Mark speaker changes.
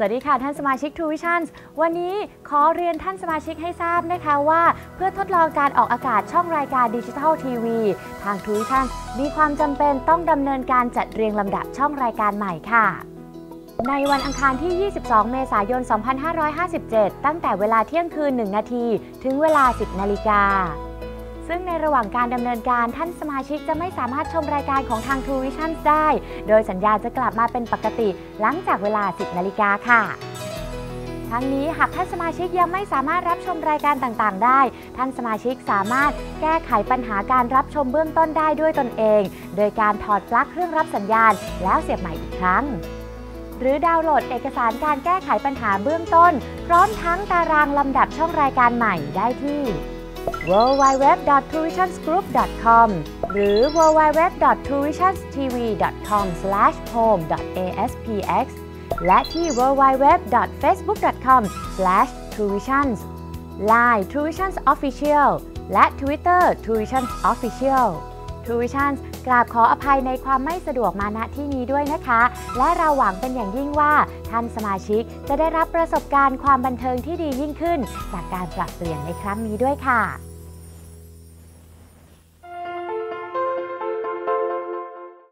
Speaker 1: สวัสดีค่ะ ท่านสมาชิก True Visions วันนี้ขอเรียนท่านสมาชิกให้ทราบนะคะว่า เพื่อทดลองการออกอากาศช่องรายการดิจิทัลทีวีทาง True Visions มีความจำเป็นต้องดำเนินการจัดเรียงลำดับช่องรายการใหม่ค่ะในวันอังคารที่ 22 เมษายน 2557 ตั้งแต่เวลาเที่ยงคืน 1 นาที ถึงเวลา 10 นาฬิกา ซึ่งในระหว่างการดำเนินการท่านสมาชิกจะไม่สามารถชมรายการของทาง True Vision ได้ โดยสัญญาณจะกลับมาเป็นปกติ หลังจากเวลา 10 นาฬิกาค่ะ ทั้งนี้หากท่านสมาชิกยังไม่สามารถรับชมรายการต่างๆ ได้ ท่านสมาชิกสามารถแก้ไขปัญหาการรับชมเบื้องต้นได้ด้วยตนเอง โดยการถอดปลั๊กเครื่องรับสัญญาณ แล้วเสียบใหม่อีกครั้งหรือดาวน์โหลดเอกสารการแก้ไขปัญหาเบื้องต้น พร้อมทั้งตารางลำดับช่องรายการใหม่ได้ที่ www.tuitionsgroup.com หรือ www.tuitionstv.com/home.aspx และที่ www.facebook.com/tuitions Line Tuitions Official และ Twitter Tuitions Official Tuitions กราบขออภัยในความไม่สะดวกมาณที่นี้ด้วยนะคะ และเราหวังเป็นอย่างยิ่งว่า ท่านสมาชิกจะได้รับประสบการณ์ความบันเทิงที่ดียิ่งขึ้น จากการปรับเปลี่ยนในครั้งนี้ด้วยค่ะ